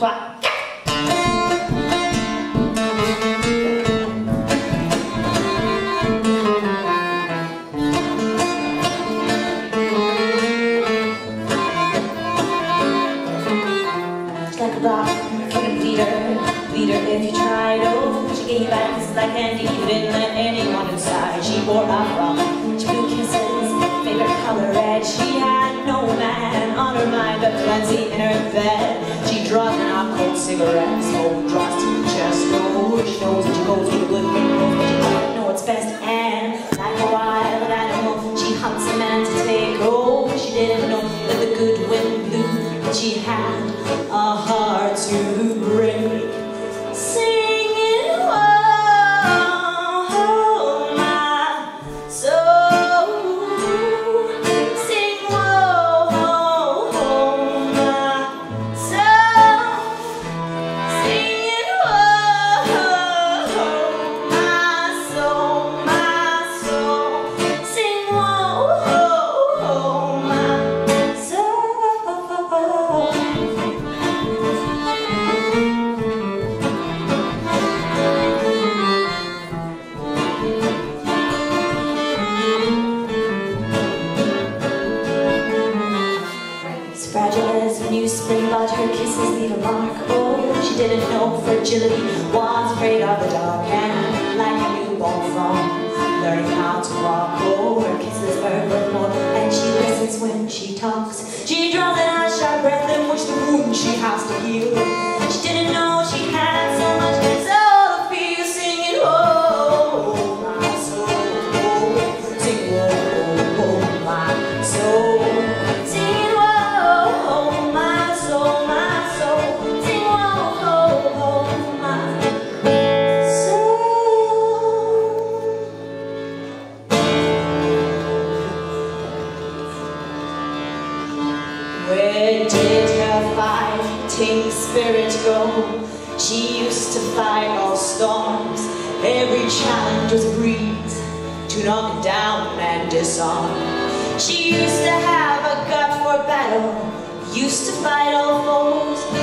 trois, like a rock, couldn't beat her, beat her if you tried. Oh, she gave back kisses like candy, didn't let anyone inside. She wore a frock, she blew kisses, favorite color red. She had no man on her mind, but plenty in her bed. She cold cigarettes, oh, draws to the chest. She knows that she goes with the good girl, but she doesn't know what's best. And like a wild animal, she hunts a man to take. Oh, she didn't know that the good wind blew. that She had a heart to spring bud, her kisses leave a mark. Oh, she didn't know fragility, was afraid of the dark. And like a newborn from learning how to walk, oh, her kisses burn with more. And she listens when she talks. She draws an out sharp breath in which the wound she has to heal. She didn't know she had so Where did her fighting spirit go? She used to fight all storms. Every challenge was a breeze to knock down and disarm. She used to have a gut for battle, used to fight all foes.